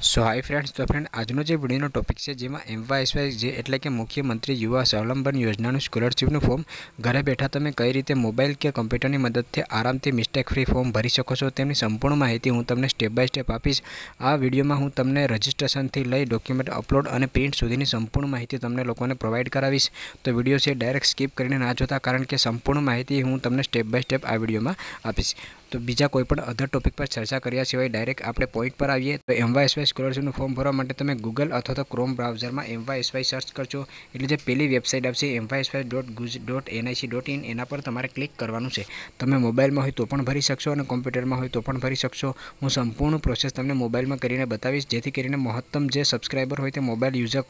સો hi friends તો friend આજનો જે વિડીયોનો ટોપિક છે, જેમાં એમવાયએસવાય જે એટલે કે મુખ્યમંત્રી યુવા સ્વાવલંબન યોજનાનું સ્કોલરશિપનું ફોર્મ ઘરે બેઠા તમે કઈ રીતે મોબાઈલ કે કમ્પ્યુટરની મદદથી આરામથી મિસ્ટેક ફ્રી ફોર્મ ભરી શકો છો તેમની સંપૂર્ણ માહિતી હું તમને સ્ટેપ બાય સ્ટેપ આપીશ. આ વિડીયોમાં હું તમને રજિસ્ટ્રેશનથી લઈ ડોક્યુમેન્ટ અપલોડ અને પ્રિન્ટ સુધીની સંપૂર્ણ માહિતી તમને લોકોને પ્રોવાઈડ કરાવીશ. તો વીડિયો છે ડાયરેક્ટ સ્કીપ કરીને ના જોતા, કારણ કે સંપૂર્ણ માહિતી હું તમને સ્ટેપ બાય સ્ટેપ આ વિડીયોમાં આપીશ. તો બીજા કોઈ પણ અધર ટોપિક પર ચર્ચા કર્યા સિવાય ડાયરેક્ટ આપણે પોઈન્ટ પર આવીએ, તો એમવાયએસવાય સ્કોલરશીપનું ફોર્મ ભરવા માટે તમે ગૂગલ અથવા તો ક્રોમ બ્રાઉઝરમાં એમવાયએસવાય સર્ચ કરશો એટલે જે પેલી વેબસાઇટ આવશે MYSY dot guj dot NIC dot in એના પર તમારે ક્લિક કરવાનું છે. તમે મોબાઈલમાં હોય તો પણ ભરી શકશો અને કોમ્પ્યુટરમાં હોય તો પણ ભરી શકશો. હું સંપૂર્ણ પ્રોસેસ તમને મોબાઈલમાં કરીને બતાવીશ, જેથી કરીને મહત્તમ જે સબસ્ક્રાઈબર હોય તે મોબાઈલ યુઝર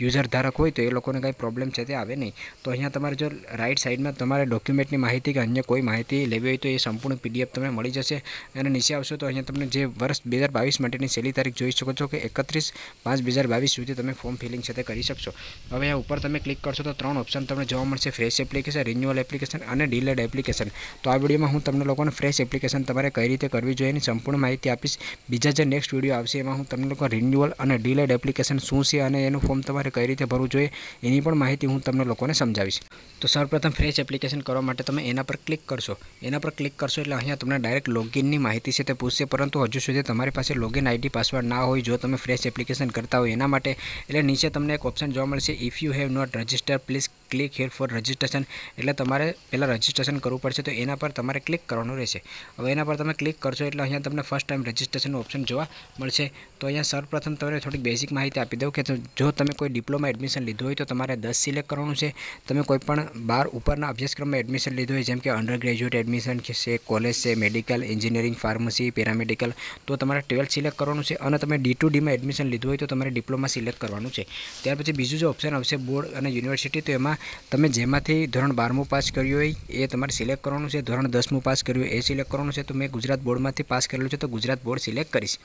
યુઝર ધારક હોય તો એ લોકોને કંઈ પ્રોબ્લેમ છે તે આવે નહીં. તો અહીંયા તમારે જો રાઈટ સાઈડમાં તમારે ડોક્યુમેન્ટની માહિતી કે અન્ય કોઈ માહિતી લેવી હોય તો એ સંપૂર્ણ પીડીએફ તમને મળી જશે. અને નીચે આવશો તો અહીંયા તમને જે વર્ષ બે હજાર બાવીસ માટેની છેલ્લી તારીખ જોઈ શકો છો કે એકત્રીસ પાંચ બે બાવીસ સુધી તમે ફોર્મ ફિલિંગ છે કરી શકશો. હવે અહીંયા ઉપર તમે ક્લિક કરશો તો ત્રણ ઓપ્શન તમને જોવા મળશે. ફ્રેશ એપ્લિકેશન, રિન્યુઅલ એપ્લિકેશન અને ડીલેડ એપ્લિકેશન. તો આ વિડીયોમાં હું તમને લોકોને ફ્રેશ એપ્લિકેશન તમારે કઈ રીતે કરવી જોઈએ એની સંપૂર્ણ માહિતી આપીશ. બીજા જે નેક્સ્ટ વીડિયો આવશે એમાં હું તમને લોકો રિન્યુઅલ અને ડીલેડ એપ્લિકેશન શું છે અને એનું ફોર્મ તમારે કઈ રીતે ભરવું જોઈએ એની પણ માહિતી હું તમને લોકોને સમજાવીશ. તો સૌપ્રથમ ફ્રેશ એપ્લિકેશન કરવા માટે તમે એના પર ક્લિક કરશો. એના પર ક્લિક કરશો એટલે અહીંયા તમને ડાયરેક્ટ લોગિનની માહિતી છે તે પૂછશે, પરંતુ હજુ સુધી તમારી પાસે લોગિન આઈડી પાસવર્ડ ના હોય, જો તમે ફ્રેશ એપ્લિકેશન કરતા હોય એના માટે, એટલે નીચે તમને એક ઓપ્શન જોવા મળશે if you have not register please click here for registration એટલે તમારે પહેલાં રજિસ્ટ્રેશન કરવું પડશે તો એના પર તમારે ક્લિક કરવાનું રહેશે. હવે એના પર તમે ક્લિક કરશો એટલે અહીંયા તમને ફર્સ્ટ ટાઈમ રજિસ્ટ્રેશનનું ઓપ્શન જોવા મળશે. તો અહીંયા સર્વપ્રથમ તમને થોડીક બેઝિક માહિતી આપી દઉં કે જો તમે કોઈ ડિપ્લોમા એડમિશન લીધું હોય તો તમારે દસ સિલેક્ટ કરવાનું છે. તમે કોઈ પણ બાર ઉપરના અભ્યાસક્રમમાં એડમિશન લીધું હોય, જેમ કે અંડર ગ્રેજ્યુએટ એડમિશન છે કોલેજ છે મેડિકલ એન્જિનિયરિંગ ફાર્મસી પેરામેડિકલ તો તમારે ટ્વેલ્થ સિલેક્ટ કરવાનું છે અને તમે ડી ટુ ડીમાં એડમિશન લીધું હોય તો તમારે ડિપ્લોમા સિલેક્ટ કરવાનું છે. ત્યાર પછી બીજું જે ઓપ્શન આવશે બોર્ડ અને યુનિવર્સિટી તો એમાં તમે જેમાંથી ધોરણ બારમું પાસ કર્યું હોય, એ તમારે સિલેક્ટ કરવાનું છે. ધોરણ દસમું પાસ કર્યું એ સિલેક્ટ કરવાનું છે. તો મેં ગુજરાત બોર્ડમાંથી પાસ કરેલું છે, તો ગુજરાત બોર્ડ સિલેક્ટ કરીશ.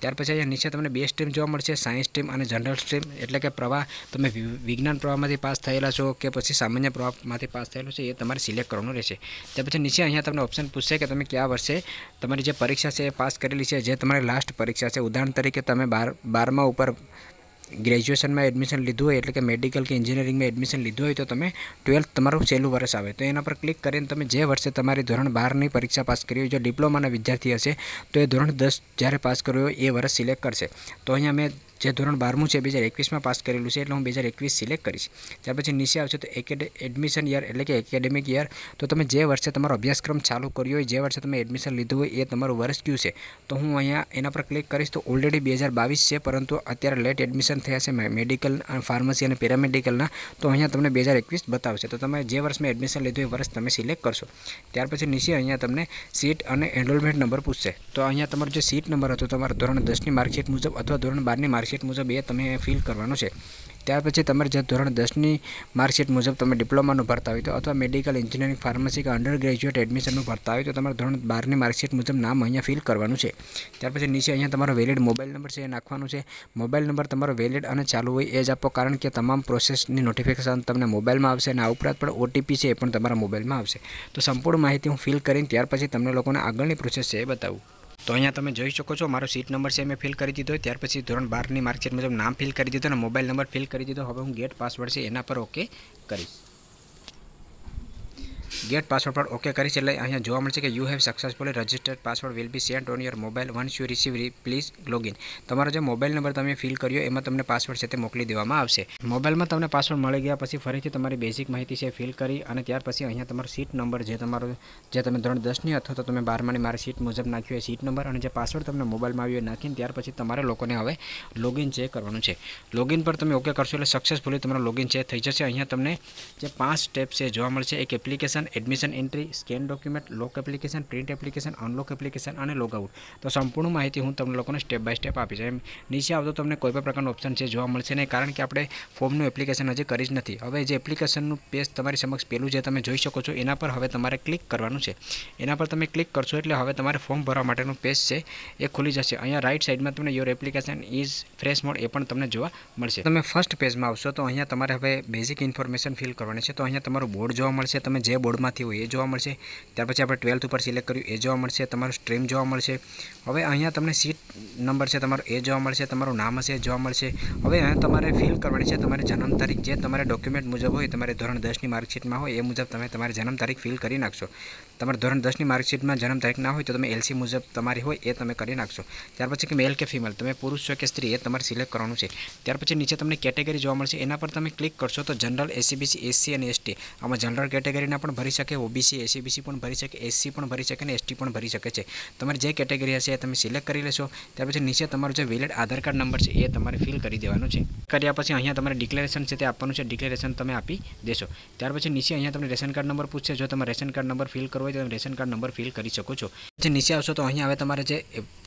ત્યાર પછી અહીંયા નીચે તમને બે સ્ટ્રીમ જોવા મળશે, સાયન્સ સ્ટ્રીમ અને જનરલ સ્ટ્રીમ. એટલે કે પ્રવાહ, તમે વિજ્ઞાન પ્રવાહમાંથી પાસ થયેલા છો કે પછી સામાન્ય પ્રવાહમાંથી પાસ થયેલો છે, એ તમારે સિલેક્ટ કરવાનું રહેશે. ત્યાર પછી નીચે અહીંયા તમને ઓપ્શન પૂછશે કે તમે કયા વર્ષે તમારી જે પરીક્ષા છે એ પાસ કરેલી છે, જે તમારી લાસ્ટ પરીક્ષા છે. ઉદાહરણ તરીકે તમે બાર, બારમા ઉપર ગ્રેજ્યુએશનમાં એડમિશન લીધું હોય એટલે કે મેડિકલ કે એન્જિનિયરિંગમાં એડમિશન લીધું હોય તો તમે ટ્વેલ્થ તમારું છેલ્લું વર્ષ આવે. તો એના પર ક્લિક કરીને તમે જે વર્ષે તમારી ધોરણ બારની પરીક્ષા પાસ કરી હોય, જો ડિપ્લોમાના વિદ્યાર્થી હશે, તો એ ધોરણ દસ જ્યારે પાસ કર્યું હોય, એ વર્ષ સિલેક્ટ કરશે. તો અહીંયા મેં જે ધોરણ બારમું છે, બે હજાર એકવીસમાં પાસ કરેલું છે, એટલે હું બે હજાર એકવીસ સિલેક્ટ કરીશ. ત્યાર પછી નીચે આવશે તો એકેડે એડમિશન યર એટલે કે એકેડેમિક યર તો તમે જે વર્ષે તમારો અભ્યાસક્રમ ચાલુ કર્યો હોય, જે વર્ષે તમે એડમિશન લીધું હોય, એ તમારું વર્ષ કયું છે? તો હું અહીંયા એના પર ક્લિક કરીશ તો ઓલરેડી બે હજાર બાવીસ છે, પરંતુ અત્યારે લેટ એડમિશન થયા છે મેડિકલ ફાર્મસી અને પેરામેડિકલના તો અહીંયા તમને બે હજાર એકવીસ બતાવશે. તો તમે જે વર્ષમાં એડમિશન લીધું એ વર્ષ તમે સિલેક્ટ કરશો. ત્યાર પછી નીચે અહીંયા તમને સીટ અને એનરોલમેન્ટ નંબર પૂછશે. તો અહીંયા તમારો જે સીટ નંબર હતો, તમારા ધોરણ દસની માર્કશીટ મુજબ અથવા ધોરણ બારની માર્કશીટ માર્કશીટ મુજબ એ તમે ફિલ કરવાનું છે. ત્યાર પછી તમારે જે ધોરણ દસની માર્કશીટ મુજબ તમે ડિપ્લોમાનું ભરતા હોય તો અથવા મેડિકલ એન્જિનિયરિંગ ફાર્મસી કે અંડર ગ્રેજ્યુએટ એડમિશનનું ભરતા હોય તો તમારે ધોરણ બારની માર્કશીટ મુજબ નામ અહીંયા ફિલ કરવાનું છે. ત્યાર પછી નીચે અહીંયા તમારો વેલિડ મોબાઈલ નંબર છે એ નાખવાનું છે. મોબાઈલ નંબર તમારો વેલિડ અને ચાલુ હોય એ જ આપો કારણ કે તમામ પ્રોસેસની નોટિફિકેશન તમને મોબાઈલમાં આવશે અને આ ઉપરાંત પણ ઓટીપી છે એ પણ તમારા મોબાઈલમાં આવશે. તો સંપૂર્ણ માહિતી હું ફિલ કરીને ત્યાર પછી તમને લોકોને આગળની પ્રોસેસ છે એ બતાવું. તો અહીંયા તમે જોઈ શકો છો, મારો સીટ નંબર છે મેં ફિલ કરી દીધો. ત્યાર પછી ધોરણ બારની માર્કશીટ મુજબ નામ ફિલ કરી દીધો અને મોબાઈલ નંબર ફિલ કરી દીધો. હવે હું ગેટ પાસવર્ડ છે એના પર ઓકે કરીશ. ગેટ પાસવર્ડ પર ઓકે છે એટલે અહીંયા જોવા મળશે કે you have successfully registered password will be sent on your mobile once you receive please login તમારો જે મોબાઈલ નંબર તમે ફિલ કર્યો, એમાં તમને પાસવર્ડ છે તે મોકલી દેવામાં આવશે. મોબાઈલમાં તમને પાસવર્ડ મળી ગયા પછી ફરીથી તમારી બેઝિક માહિતી છે ફિલ કરી અને ત્યાર પછી અહીંયા તમારો સીટ નંબર જે તમારો, જે તમે ધોરણ દસની અથવા તો તમે બારમાની મારી સીટ મુજબ નાખ્યો એ સીટ નંબર અને જે પાસવર્ડ તમને મોબાઈલમાં આવ્યો નાખીને ત્યાર પછી તમારે લોકોને હવે લોગિન છે કરવાનું છે. લોગિન પર તમે ઓકે કરશો એટલે સક્સેસફુલી તમારું લોગિન છે થઈ જશે. અહીંયા તમને જે પાંચ સ્ટેપ છે જોવા મળશે. એક application admission entry, scan document, lock application, print application, unlock application અને લોગઆઉટ. તો સંપૂર્ણ માહિતી હું તમને લોકોને સ્ટેપ બાય સ્ટેપ આપીશ. એમ નીચે આવતો તમને કોઈ પણ પ્રકારનો ઓપ્શન છે જોવા મળશે નહીં, કારણ કે આપણે ફોર્મનું એપ્લિકેશન હજી કરી જ નથી. હવે જે એપ્લિકેશનનું પેજ તમારી સમક્ષ પેલું જે તમે જોઈ શકો છો, એના પર હવે તમારે ક્લિક કરવાનું છે. એના પર તમે ક્લિક કરશો એટલે હવે તમારે ફોર્મ ભરવા માટેનું પેજ છે એ ખુલી જશે. અહીંયા રાઈટ સાઈડમાં તમને your application is fresh mode એ પણ તમને જોવા મળશે. તમે ફર્સ્ટ પેજમાં આવશો તો અહીંયા તમારે હવે બેઝિક ઇન્ફોર્મેશન ફિલ કરવાની છે. તો અહીંયા તમારું બોર્ડ જોવા મળશે. તમે જે બોર્ડ બોર્ડમાંથી હોય એ જોવા મળશે. ત્યાર પછી આપણે ટ્વેલ્થ ઉપર સિલેક્ટ કર્યું, એ જોવા મળશે, તમારું સ્ટ્રીમ જોવા મળશે. હવે અહીંયા તમને સીટ નંબર છે, તમારો એ જોવા મળશે, તમારું નામ હશે જોવા મળશે. હવે અહીંયા તમારે ફિલ કરવાની છે, તમારી જન્મ તારીખ જે તમારે ડોક્યુમેન્ટ મુજબ હોય, તમારે ધોરણ દસની માર્કશીટમાં હોય, એ મુજબ તમે તમારી જન્મ તારીખ ફિલ કરી નાખશો. તમારે ધોરણ દસની માર્કશીટમાં જન્મ તારીખ ના હોય તો તમે એલસી મુજબ તમારી હોય એ તમે કરી નાખશો. ત્યાર પછી કે મેલ કે ફિમેલ તમે પુરુષ છો કે સ્ત્રી, એ તમારે સિલેક્ટ કરવાનું છે. ત્યાર પછી નીચે તમને કેટેગરી જોવા મળશે. એના પર તમે ક્લિક કરશો તો જનરલ એસીબીસી એસસી અને એસટી આમાં જનરલ કેટેગરીના પણ ભરી શકે ઓબીસી એસીબીસી પણ ભરી શકે એસસી પણ ભરી શકે અને એસટી પણ ભરી શકે છે. તમારે જે કેટેગરી હશે એ તમે સિલેક્ટ કરી લેશો. ત્યાર પછી નીચે તમારો જે વેલિડ આધાર કાર્ડ નંબર છે એ તમારે ફિલ કરી દેવાનું છે. કર્યા પછી અહીંયા તમારે ડિક્લેરેશન છે તે આપવાનું છે. ડિક્લેરેશન તમે આપી દેશો. ત્યાર પછી નીચે અહીંયા તમને રેશન કાર્ડ નંબર પૂછશે. જો તમે રેશન કાર્ડ નંબર ફિલ હોય તો તમે રેશન કાર્ડ નંબર ફિલ કરી શકો છો. જે નીચે આવશો તો અહીંયા હવે તમારે જે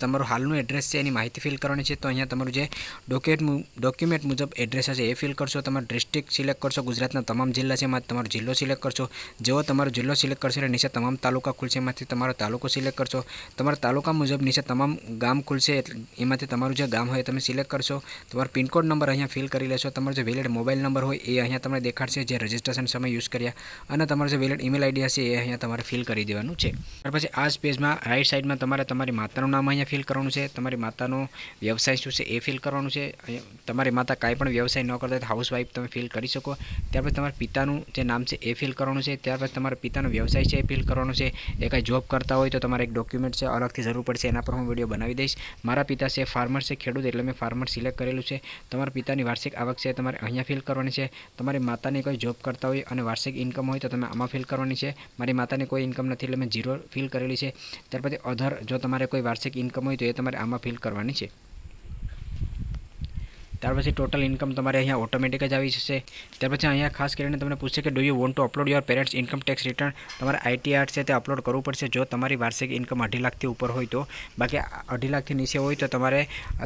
તમારું હાલનું એડ્રેસ છે એની માહિતી ફિલ કરવાની છે. તો અહીંયા તમારું જે ડોક્યુમેન્ટ ડોક્યુમેન્ટ મુજબ એડ્રેસ હશે એ ફિલ કરશો. તમારે ડિસ્ટ્રિક્ટ સિલેક્ટ કરશો. ગુજરાતના તમામ જિલ્લા છે એમાં તમારો જિલ્લો સિલેક્ટ કરશો. જેવો તમારો જિલ્લો સિલેક્ટ કરશે એટલે નીચે તમામ તાલુકા ખુલશે. એમાંથી તમારો તાલુકો સિલેક્ટ કરશો. તમારા તાલુકા મુજબ નીચે તમામ ગામ ખુલશે એમાંથી તમારું જે ગામ હોય તમે સિલેક્ટ કરશો. તમારો પિનકોડ નંબર અહીંયા ફિલ કરી લેશો. તમારો જે વેલિડ મોબાઈલ નંબર હોય એ અહીંયા તમને દેખાડશે જે રજિસ્ટ્રેશન સમય યુઝ કર્યા. અને તમારો જે વેલિડ ઈમેલ આઈડી હશે એ અહીંયા તમારે ફિલ કરી દેવાનું છે. ત્યાર પછી આ જ પેજમાં રાઈટ સાઈડમાં તમારે તમારી માતાનું નામ અહીંયા ફિલ કરવાનું છે. તમારી માતાનો વ્યવસાય શું છે એ ફિલ કરવાનું છે. તમારી માતા કાંઈ પણ વ્યવસાય ન કરતા તો હાઉસવાઈફ તમે ફિલ કરી શકો. ત્યાર પછી તમારા પિતાનું જે નામ છે એ ફિલ કરવાનું છે. ત્યાર પછી તમારા પિતાનો વ્યવસાય છે એ ફિલ કરવાનો છે. એ કાંઈ જોબ કરતા હોય તો તમારે એક ડોક્યુમેન્ટ છે, અલગથી જરૂર પડશે, એના પર હું વીડિયો બનાવી દઈશ. મારા પિતા છે ફાર્મર છે, ખેડૂત એટલે મેં ફાર્મર સિલેક્ટ કરેલું છે. તમારા પિતાની વાર્ષિક આવક છે તમારે અહીંયા ફિલ કરવાની છે. તમારી માતાની કોઈ જોબ કરતા હોય અને વાર્ષિક ઇન્કમ હોય તો તમે આમાં ફિલ કરવાની છે. મારી માતાની કોઈ ઇન્કમ નથી એટલે મેં ઝીરો ફિલ કરેલી છે. ત્યાર પછી અધર જો તમારે કોઈ વાર્ષિક ઇન્કમ હોય તો એ તમારે આમાં ફિલ કરવાની છે. ત્યાર પછી ટોટલ ઇન્કમ તમારે અહીંયા ઓટોમેટિક જ આવી જશે. ત્યાર પછી અહીંયા ખાસ કરીને તમને પૂછશે કે do you want to upload your parents income tax return તમારે આઈટીઆર છે તે અપલોડ કરવું પડશે. જો તમારી વાર્ષિક ઇન્કમ અઢી લાખથી ઉપર હોય તો. બાકી અઢી લાખથી નીચે હોય તો તમારે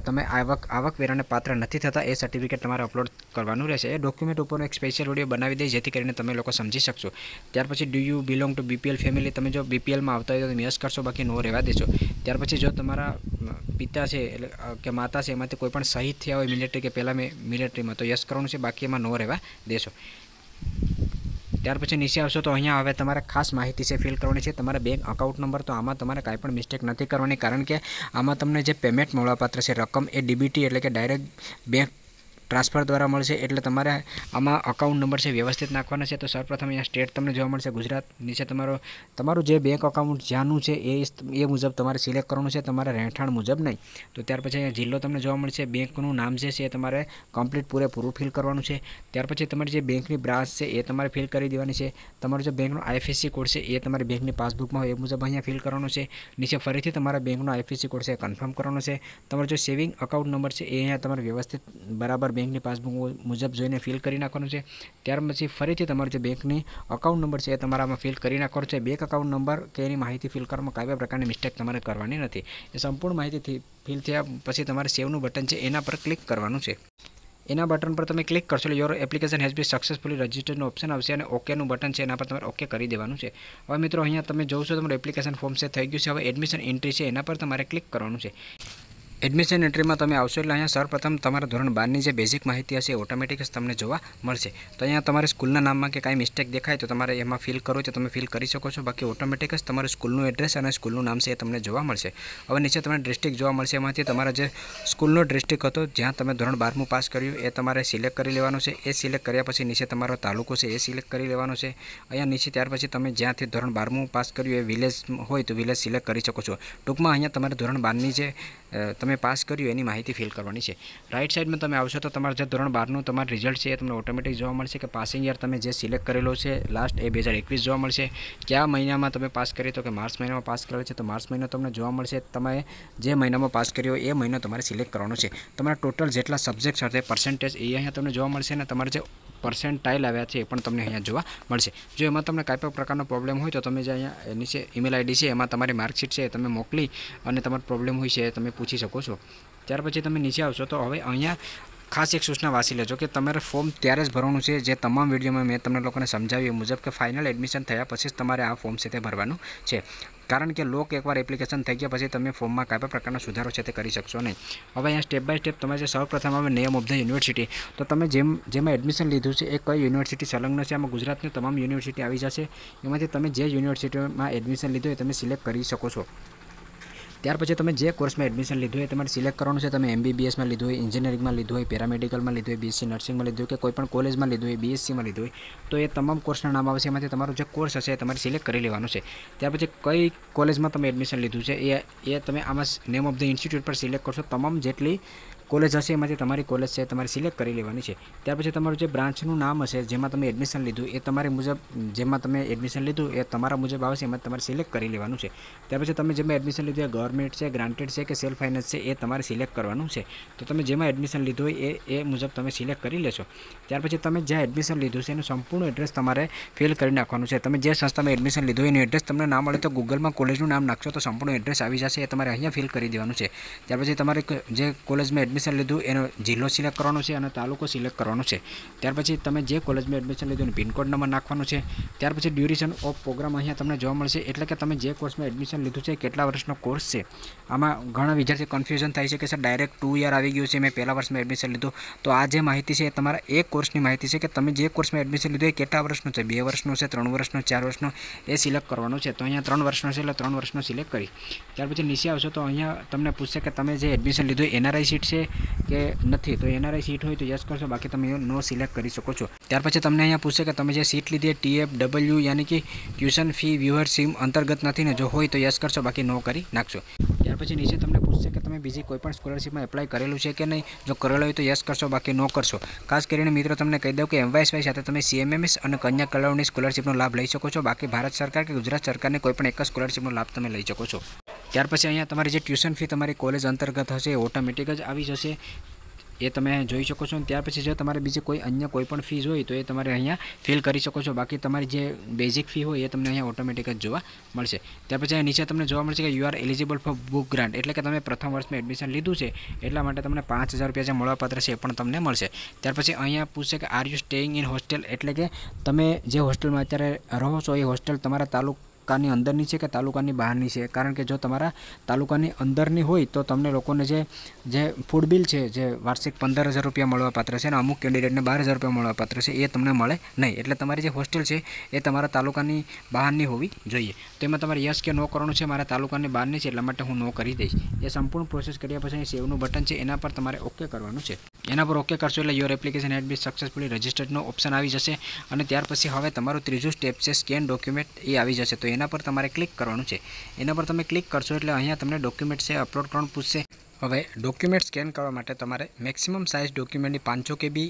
તમે આવક આવકવેરાને પાત્ર નથી થતા. એ સર્ટિફિકેટ તમારે અપલોડ કરવાનું રહેશે. એ ડોક્યુમેન્ટ ઉપર એક સ્પેશિયલ વીડિયો બનાવી દે, જેથી કરીને તમે લોકો સમજી શકશો. ત્યાર પછી do you belong to BPL family તમે જો બીપીએલમાં આવતા હોય તો તમે યસ કરશો, બાકી નો રહેવા દેશો. ત્યાર પછી જો તમારા પિતા છે, એટલે કે માતા છે, એમાંથી કોઈ પણ શહીદ થયા હોય મિલિટરી કે પહેલાં મેં મિલિટરીમાં તો યસ કરવાનું છે, બાકી એમાં નો રહેવા દેશો. ત્યાર પછી નીચે આવશો તો અહીંયા હવે તમારે ખાસ માહિતી છે ફિલ કરવાની છે. તમારા બેંક અકાઉન્ટ નંબર તો આમાં તમારે કાંઈ પણ મિસ્ટેક નથી કરવાની, કારણ કે આમાં તમને જે પેમેન્ટ મળવાપાત્ર છે, રકમ એ ડીબીટી એટલે કે ડાયરેક્ટ બેંક ટ્રાન્સફર દ્વારા મળશે એટલે તમારે આમાં અકાઉન્ટ નંબર છે વ્યવસ્થિત નાખવાના છે. તો સૌપ્રથમ અહીંયા સ્ટેટ તમને જોવા મળશે ગુજરાત, નીચે તમારો, તમારું જે બેંક અકાઉન્ટ જ્યાંનું છે એ એ મુજબ તમારે સિલેક્ટ કરવાનું છે, તમારે રહેઠાણ મુજબ નહીં. તો ત્યાર પછી અહીંયા જિલ્લો તમને જોવા મળશે, બેંકનું નામ જે છે એ તમારે કમ્પ્લીટ પૂરેપૂરું ફિલ કરવાનું છે. ત્યાર પછી તમારી જે બેંકની બ્રાન્ચ છે એ તમારે ફિલ કરી દેવાની છે. તમારો જે બેંકનો આઈએફએસસી કોડ છે એ તમારી બેંકની પાસબુકમાં હોય એ મુજબ અહીંયા ફિલ કરવાનું છે. નીચે ફરીથી તમારા બેંકનો આઈએફએસસી કોડ છે એ કન્ફર્મ કરવાનો છે. તમારો જે સેવિંગ અકાઉન્ટ નંબર છે એ અહીંયા તમારે વ્યવસ્થિત બરાબર બેંકની પાસબુક મુજબ જોઈને ફિલ કરી નાખવાનું છે. ત્યાર પછી ફરીથી તમારું જે બેંકની અકાઉન્ટ નંબર છે એ તમારામાં ફિલ કરી નાખવાનો છે. બેંક અકાઉન્ટ નંબર કે એની માહિતી ફિલ કરવામાં કયા પ્રકારની મિસ્ટેક તમારે કરવાની નથી. એ સંપૂર્ણ માહિતી ફિલ થયા પછી તમારે સેવનું બટન છે એના પર ક્લિક કરવાનું છે. એના બટન પર તમે ક્લિક કરશો એટલે your application has be successfully રજિસ્ટર્ડનું option આવશે અને ઓકેનું બટન છે એના પર તમારે ઓકે કરી દેવાનું છે. હવે મિત્રો, અહીંયા તમે જોશો તમારું એપ્લિકેશન ફોર્મ છે થઈ ગયું છે. હવે એડમિશન એન્ટ્રી છે એના પર તમારે ક્લિક કરવાનું છે. એડમિશન એન્ટ્રીમાં તમે આવશો એટલે અહીંયા સૌપ્રથમ તમારા ધોરણ બારની જે બેઝિક માહિતી હશે ઓટોમેટિક જ તમને જોવા મળશે. તો અહીંયા તમારે સ્કૂલના નામમાં કે કાંઈ મિસ્ટેક દેખાય તો તમારે એમાં ફિલ કરો તો તમે ફિલ કરી શકો છો. બાકી ઓટોમેટિક જ તમારું સ્કૂલનું એડ્રેસ અને સ્કૂલનું નામ છે એ તમને જોવા મળશે. હવે નીચે તમને ડિસ્ટ્રિક્ટ જોવા મળશે. એમાંથી તમારા જે સ્કૂલનો ડિસ્ટ્રિક્ટ હતો, જ્યાં તમે ધોરણ બારમું પાસ કર્યું, એ તમારે સિલેક્ટ કરી લેવાનું છે. એ સિલેક્ટ કર્યા પછી નીચે તમારો તાલુકો છે એ સિલેક્ટ કરી લેવાનો છે. અહીંયા નીચે ત્યાર પછી તમે જ્યાંથી ધોરણ બારમું પાસ કર્યું એ વિલેજ હોય તો વિલેજ સિલેક્ટ કરી શકો છો. ટૂંકમાં અહીંયા તમારે ધોરણ બારની જે તમે પાસ કર્યું, એની માહિતી ફિલ કરવાની છે. રાઈટ સાઈડમાં તમે આવશો તો તમારે જે ધોરણ બારનું તમારું રિઝલ્ટ છે એ તમને ઓટોમેટિક જોવા મળશે કે પાસિંગ યર તમે જે સિલેક્ટ કરેલો છે લાસ્ટ એ બે હજાર એકવીસ જોવા મળશે. કયા મહિનામાં તમે પાસ કરી તો કે માર્ચ મહિનામાં પાસ કરેલો છે, તો માર્ચ મહિનો તમને જોવા મળશે તમે જે મહિનામાં પાસ કર્યો એ મહિનો તમારે સિલેક્ટ કરવાનો છે. તમારા ટોટલ જેટલા સબ્જેક્ટ સાથે પર્સન્ટેજ એ અહીંયા તમને જોવા મળશે અને તમારે જે પર્સન્ટાઇલ આવ્યા છે એ પણ તમને અહીંયા જોવા મળશે. જો એમાં તમને કાંઈ પણ પ્રકારનો પ્રોબ્લેમ હોય તો તમે જે અહીંયા નીચે ઈમેલ આઈડી છે, એમાં તમારી માર્કશીટ છે તમે મોકલી અને તમારો પ્રોબ્લેમ હોય છે તમે પૂછી શકો છો. ત્યાર પછી તમે નીચે આવશો તો હવે અહીંયા ખાસ એક સૂચના વાંચી લેજો કે તમારે ફોર્મ ત્યારે જ ભરવાનું છે જે તમામ વિડીયોમાં મેં તમને લોકોને સમજાવ્યું મુજબ કે ફાઇનલ એડમિશન થયા પછી જ તમારે આ ફોર્મ છે તે ભરવાનું છે. કારણ કે લોક એકવાર એપ્લિકેશન થઈ ગયા પછી તમે ફોર્મમાં કઈ પણ પ્રકારનો સુધારો છે તે કરી શકશો નહીં. હવે અહીંયા સ્ટેપ બાય સ્ટેપ તમે જે સૌપ્રથમ આવે નિયમ ઓફ ધ યુનિવર્સિટી તો તમે જેમ, જેમાં એડમિશન લીધું છે એ કઈ યુનિવર્સિટી સંલગ્ન છે? આમાં ગુજરાતની તમામ યુનિવર્સિટી આવી જશે. એમાંથી તમે જે યુનિવર્સિટીમાં એડમિશન લીધું એ તમે સિલેક્ટ કરી શકો છો. ત્યાર પછી તમે જે કોર્સમાં એડમિશન લીધું હોય તમારે સિલેક્ટ કરવાનું છે. તમે એમબીબીએસમાં લીધું હોય એન્જિનિયરિંગમાં લીધું હોય પેરામેડિકલમાં લીધું હોય બીએસસી નર્સિંગમાં લીધું કે કોઈ પણ કોલેજમાં લીધું હોય બીએસસીમાં લીધું હોય, તો એ તમામ કોર્સના નામ આવશે. એમાંથી તમારું જે કોર્સ હશે એ તમારે સિલેક્ટ કરી લેવાનું છે. ત્યાર પછી કઈ કોલેજમાં તમે એડમિશન લીધું છે, એ એ તમે આમાં નેમ ઓફ ધ ઇન્સ્ટિટ્યૂટ પર સિલેક્ટ કરશો. તમામ જેટલી કોલેજ હશે, એમાંથી તમારી કોલેજ છે, તમારે સિલેક્ટ કરી લેવાની છે. ત્યાર પછી તમારું જે બ્રાન્ચનું નામ હશે, જેમાં તમે એડમિશન લીધું, એ તમારી મુજબ, જેમાં તમે એડમિશન લીધું, એ તમારા મુજબ આવશે, એમાં તમારે સિલેક્ટ કરી લેવાનું છે. ત્યાર પછી તમે જેમાં એડમિશન લીધું એ ગવર્મેન્ટ છે ગ્રાન્ટેડ છે કે સેલ્ફ ફાઇનાન્સ છે, એ તમારે સિલેક્ટ કરવાનું છે. તો તમે જેમાં એડમિશન લીધું હોય, એ એ મુજબ તમે સિલેક્ટ કરી લેશો. ત્યાર પછી તમે જ્યાં એડમિશન લીધું છે, એનું સંપૂર્ણ એડ્રેસ તમારે ફિલ કરી નાખવાનું છે. તમે જે સંસ્થામાં એડમિશન લીધું હોય, એનું એડ્રેસ તમને ના મળે તો ગૂગલમાં કોલેજનું નામ નાખશો, તો સંપૂર્ણ એડ્રેસ આવી જશે, એ તમારે અહીંયા ફિલ કરી દેવાનું છે. ત્યાર પછી તમારે જે કોલેજમાં એડમિશન લીધું, એનો જિલ્લો સિલેક્ટ કરવાનો છે અને તાલુકો સિલેક્ટ કરવાનો છે. ત્યાર પછી તમે જે કોલેજમાં એડમિશન લીધું એનું પિનકોડ નંબર નાખવાનો છે. ત્યાર પછી ડ્યુરેશન ઓફ પ્રોગ્રામ અહીંયા તમને જોવા મળશે. એટલે કે તમે જે કોર્સમાં એડમિશન લીધું છે કેટલા વર્ષનો કોર્સ છે. આમાં ઘણા વિદ્યાર્થી કન્ફ્યુઝન થાય છે કે સર ડાયરેક્ટ ટુ યર આવી ગયું છે, મેં પહેલા વર્ષમાં એડમિશન લીધું. તો આ જે માહિતી છે, એ તમારા એક કોર્સની માહિતી છે કે તમે જે કોર્સમાં એડમિશન લીધું એ કેટલા વર્ષનું છે? બે વર્ષનું છે, ત્રણ વર્ષનો, ચાર વર્ષનો? એ સિલેક્ટ કરવાનો છે. તો અહીંયા ત્રણ વર્ષનો છે, એટલે ત્રણ વર્ષનો સિલેક્ટ કરી. ત્યાર પછી નીચે આવશો તો અહીંયા તમને પૂછશે કે તમે જે એડમિશન લીધું એનઆરઆઈ સીટ છે કે નથી. તો એનઆરઆઈ સીટ હોય તો યસ કરશો, બાકી તમે નો સિલેક્ટ કરી શકો છો. ત્યાર પછી તમને અહીંયા પૂછશે કે તમે જે સીટ લીધી ટીએફ ડબલ્યુ યાની કે ટ્યુશન ફી વ્યુઅર સીમ અંતર્ગત નથી ને જો હોય તો યસ કરશો, બાકી નો કરી નાખશો. ત્યાર પછી નીચે તમને પૂછશે કે તમે બીજી કોઈપણ સ્કોલરશીપમાં એપ્લાય કરેલું છે કે નહીં? જો કરેલો હોય તો યસ કરશો, બાકી નો કરશો. ખાસ કરીને મિત્રો તમને કહી દઉં કે એમવાયસવાય સાથે તમે સીએમએમએસ અને કન્યા કલાઓની સ્કોલરશીપનો લાભ લઈ શકો છો. બાકી ભારત સરકાર કે ગુજરાત સરકારની કોઈ પણ એક જ સ્કોલરશીપનો લાભ તમે લઈ શકો છો. ત્યાર પછી અહીંયા તમારી જે ટ્યુશન ફી તમારી કોલેજ અંતર્ગત હશે ઓટોમેટિક જ આવી જશે. એ તમે જોઈ શકો છો ત્યાર પછી જો તમારે બીજી કોઈ અન્ય કોઈ પણ ફીઝ હોય તો એ તમારે અહીંયા ફિલ કરી શકો છો. બાકી તમારી જે બેઝિક ફી હોય એ તમને અહીંયા ઓટોમેટિક જ જોવા મળશે. ત્યાર પછી નીચે તમને જોવા મળશે કે you are eligible for book grant એટલે કે તમે પ્રથમ વર્ષમાં એડમિશન લીધું છે એટલા માટે તમને પાંચ હજાર રૂપિયા જે મળવાપાત્ર છે એ પણ તમને મળશે. ત્યાર પછી અહીંયા પૂછશે કે are you staying in hostel એટલે કે તમે જે હોસ્ટેલમાં અત્યારે રહો છો એ હોસ્ટેલ તમારા તાલુક તાલુકાની અંદરની છે કે તાલુકાની બહારની છે? કારણ કે જો તમારા તાલુકાની અંદરની હોય તો તમને લોકોને જે જે ફૂડ બિલ છે, જે વાર્ષિક પંદર હજાર રૂપિયા મળવા પાત્ર છે અને અમુક કેન્ડિડેટને બાર હજાર રૂપિયા મળવા પાત્ર છે, એ તમને મળે નહીં. એટલે તમારી જે હોસ્ટેલ છે, એ તમારા તાલુકાની બહારની હોવી જોઈએ. તો એમાં તમારે યસ કે નો કરવાનું છે, મારા તાલુકાની બહારની છે, એટલા માટે હું નો કરી દઈશ. એ સંપૂર્ણ પ્રોસેસ કર્યા પછી સેવનું બટન છે, એના પર તમારે ઓકે કરવાનું છે. એના પર ઓકે કરશો એટલે your application had be successfully રજિસ્ટર્ડનો option આવી જશે. અને ત્યાર પછી હવે તમારું ત્રીજું સ્ટેપ છે સ્કેન ડોક્યુમેન્ટ એ આવી જશે. તો એના પર તમારે ક્લિક કરવાનું છે. એના પર તમે ક્લિક કરશો એટલે અહીંયા તમને ડોક્યુમેન્ટ છે અપલોડ કરવાનું પૂછશે. હવે ડોક્યુમેન્ટ સ્કેન કરવા માટે તમારે મેક્સિમમ સાઇઝ ડોક્યુમેન્ટની પાંચસો કેબી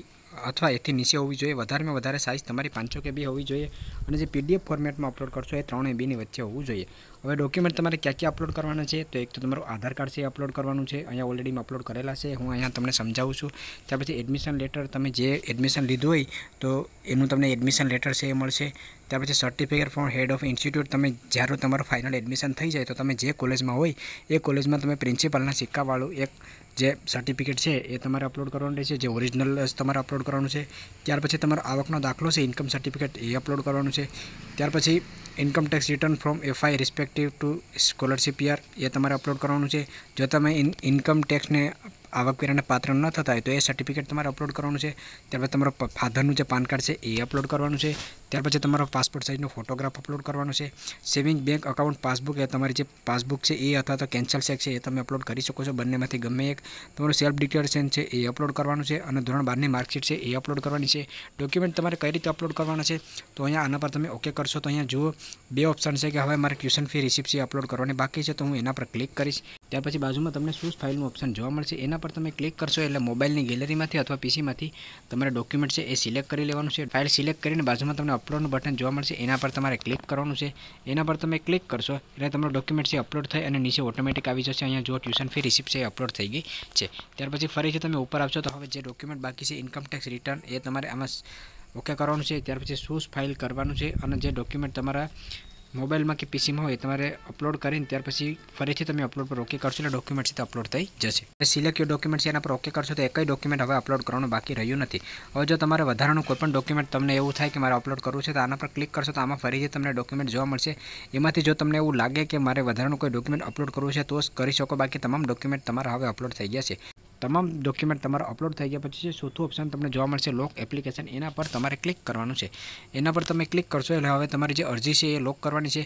અથવા એથી નીચે હોવી જોઈએ. વધારેમાં વધારે સાઇઝ તમારી પાંચસો કેબી હોવી જોઈએ અને જે પીડીએફ ફોર્મેટમાં અપલોડ કરશો એ ત્રણ એબીની વચ્ચે હોવું જોઈએ. હવે ડોક્યુમેન્ટ તમારે ક્યાં ક્યાં અપલોડ કરવાના છે? તો એક તો તમારું આધાર કાર્ડ છે અપલોડ કરવાનું છે. અહીંયા ઓલરેડી મેં અપલોડ કરેલા છે. હું અહીંયા તમને સમજાવું છું. ત્યાર પછી એડમિશન લેટર તમે જે એડમિશન લીધું હોય, તો એનું તમને એડમિશન લેટર છે એ મળશે. ત્યાર પછી certificate from head of institute તમે જ્યારે તમારું ફાઇનલ એડમિશન થઈ જાય, તો તમે જે કોલેજમાં હોય, એ કોલેજમાં તમે પ્રિન્સિપાલના સિક્કાવાળું એક જે સર્ટિફિકેટ છે એ તમારે અપલોડ કરવાનું રહેશે. જે ઓરિજિનલ તમારે અપલોડ કરવાનું છે. ત્યાર પછી તમારો આવકનો દાખલો છે ઇન્કમ સર્ટિફિકેટ એ અપલોડ કરવાનું છે. ત્યાર પછી income tax return from FY respective to scholarship year એ તમારે અપલોડ કરવાનું છે. જો તમે ઇન્કમ ટેક્સને આવકવેરાને પાત્ર ન થતા હોય તો એ સર્ટિફિકેટ તમારે અપલોડ કરવાનું છે. ત્યારબાદ તમારો ફાધરનું જે પાન કાર્ડ છે એ અપલોડ કરવાનું છે. ત્યાર પછી તમારો પાસપોર્ટ સાઇઝનો ફોટોગ્રાફ અપલોડ કરવાનો છે. સેવિંગ બેંક અકાઉન્ટ પાસબુક એ તમારી જે પાસબુક છે એ અથવા તો કેન્સલ ચેક છે એ તમે અપલોડ કરી શકો છો. બંનેમાંથી ગમે એક તમારું સેલ્ફ ડિક્લેરેશન છે એ અપલોડ કરવાનું છે અને ધોરણ બારની માર્કશીટ છે એ અપલોડ કરવાની છે. ડોક્યુમેન્ટ તમારે કઈ રીતે અપલોડ કરવાના છે તો અહીંયા આના પર તમે ઓકે કરશો. તો અહીંયા જુઓ, બે ઓપ્શન છે કે હવે મારે ટ્યુશન ફી રિસિપ્ટ છે અપલોડ કરવાની બાકી છે તો હું એના પર ક્લિક કરીશ. ત્યાર પછી બાજુમાં તમને શૂઝ ફાઇલનું ઓપ્શન જોવા મળશે, એના પર તમે ક્લિક કરશો એટલે મોબાઈલની ગેલેરીમાંથી અથવા પીસીમાંથી તમારે ડોક્યુમેન્ટ છે એ સિલેક્ટ કરી લેવાનું છે. ફાઇલ સિલેક્ટ કરીને બાજુમાં તમને અપલોડનું બટન જોવા મળશે, એના પર તમારે ક્લિક કરવાનું છે. એના પર તમે ક્લિક કરશો એટલે તમારું ડોક્યુમેન્ટ છે અપલોડ થઈ અને નીચે ઓટોમેટિક આવી જશે. અહીંયા જો ટ્યુશન ફી રિસિપ્ટ છે એ અપલોડ થઈ ગઈ છે. ત્યાર પછી ફરીથી તમે ઉપર આવશો તો હવે જે ડોક્યુમેન્ટ બાકી છે, ઇન્કમ ટેક્સ રિટર્ન, એ તમારે આમાં ઓકે કરવાનું છે. ત્યાર પછી શૂઝ ફાઇલ કરવાનું છે અને જે ડોક્યુમેન્ટ તમારા મોબાઈલમાં કે પીસીમાં હોય, તમારે અપલોડ કરીને ત્યાર પછી ફરીથી તમે અપલોડ પર ઓકે કરશો એટલે ડોક્યુમેન્ટ સીધા અપલોડ થઈ જશે. સિલેક્ટ યોર ડોક્યુમેન્ટ એના પર ઓકે કરશો તો એકય ડોક્યુમેન્ટ હવે અપલોડ કરવાનું બાકી રહ્યું નથી. હવે જો તમારે વધારાનું કોઈ પણ ડોક્યુમેન્ટ તમને એવું થાય કે મારે અપલોડ કરવું છે તો આના પર ક્લિક કરશો તો આમાં ફરીથી તમને ડોક્યુમેન્ટ જોવા મળશે. એમાંથી જો તમને એવું લાગે કે મારે વધારાનું કોઈ ડોક્યુમેન્ટ અપલોડ કરવું છે તો કરી શકો, બાકી તમામ ડોક્યુમેન્ટ તમારા હવે અપલોડ થઈ ગયા છે. તમામ ડોક્યુમેન્ટ તમારા અપલોડ થઈ ગયા પછી છે, ચોથું ઓપ્શન તમને જોવા મળશે લોક એપ્લિકેશન એના પર તમારે ક્લિક કરવાનું છે. એના પર તમે ક્લિક કરશો એટલે હવે તમારી જે અરજી છે એ લોક કરવાની છે.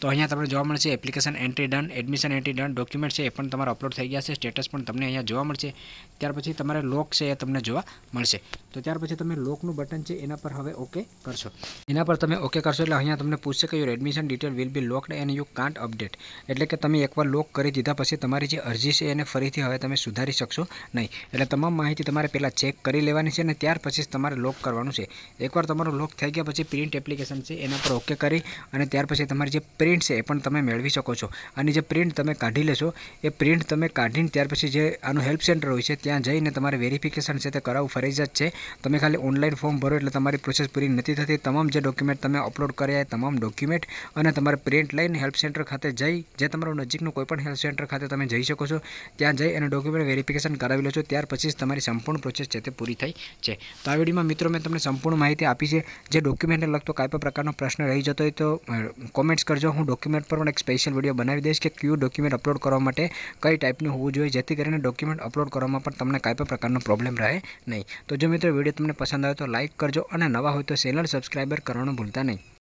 તો અહીંયા તમને જોવા મળશે application entry done admission entry done document છે એ પણ તમારા અપલોડ થઈ ગયા છે સ્ટેટસ પણ તમને અહીંયા જોવા મળશે. ત્યાર પછી તમારે લોક છે એ તમને જોવા મળશે. તો ત્યાર પછી તમે લોકનું બટન છે એના પર હવે ઓકે કરશો. એના પર તમે ઓકે કરશો એટલે અહીંયા તમને પૂછશે કે your admission detail will be locked and you can't update એટલે કે તમે એકવાર લોક કરી દીધા પછી તમારી જે અરજી છે એને ફરીથી હવે તમે સુધારી શકશો નહીં. એટલે તમામ માહિતી તમારે પહેલાં ચેક કરી લેવાની છે અને ત્યાર પછી જ તમારે લોક કરવાનું છે. એકવાર તમારું લોક થઈ ગયા પછી પ્રિન્ટ એપ્લિકેશન છે એના પર ઓકે કરી અને ત્યાર પછી તમારી જે પ્રિન્ટ છે એ પણ તમે મેળવી શકો છો. અને જે પ્રિન્ટ તમે કાઢી લેશો, એ પ્રિન્ટ તમે કાઢીને ત્યાર પછી જે આનું હેલ્પ સેન્ટર હોય છે, ત્યાં જઈને તમારે વેરિફિકેશન છે તે કરાવવું ફરજિયાત છે. તમે ખાલી ઓનલાઈન ફોર્મ ભરો એટલે તમારી પ્રોસેસ પૂરી નથી થતી. તમામ જે ડોક્યુમેન્ટ તમે અપલોડ કર્યા એ તમામ ડોક્યુમેન્ટ અને તમારે પ્રિન્ટ લઈને હેલ્પ સેન્ટર ખાતે જઈ, જે તમારું નજીકનું કોઈપણ હેલ્પ સેન્ટર ખાતે તમે જઈ શકો છો, ત્યાં જઈ અને ડોક્યુમેન્ટ વેરિફિકેશન કરાવી લો છો ત્યાર પછી જ તમારી સંપૂર્ણ પ્રોસેસ છે તે પૂરી થઈ છે. તો આ વિડીયોમાં મિત્રો મેં તમને સંપૂર્ણ માહિતી આપી છે. જે ડોક્યુમેન્ટને લગતો કાંઈ પણ પ્રકારનો પ્રશ્ન રહી જતો હોય તો કોમેન્ટ્સ કરજો. હું ડોક્યુમેન્ટ પર પણ એક સ્પેશિયલ વીડિયો બનાવી દઈશ કે કયું ડોક્યુમેન્ટ અપલોડ કરવા માટે કઈ ટાઈપનું હોવું જોઈએ, જેથી કરીને ડોક્યુમેન્ટ અપલોડ કરવામાં પણ તમને કાંઈ પણ પ્રકારનો પ્રોબ્લેમ રહે નહીં. તો જો મિત્રો વીડિયો તમને પસંદ આવે તો લાઇક કરજો અને નવા હોય તો ચેનલ સબસ્ક્રાઈબર કરવાનું ભૂલતા નહીં.